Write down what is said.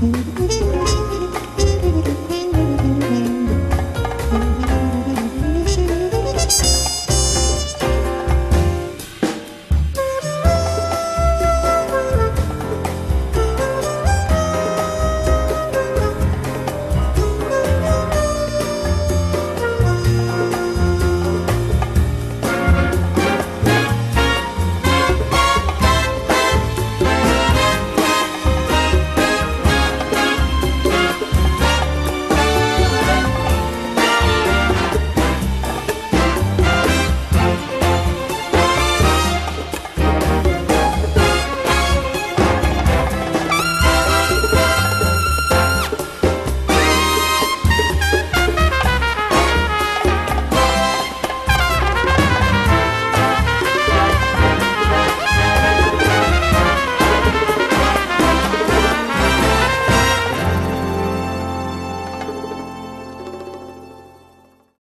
Mm-hmm.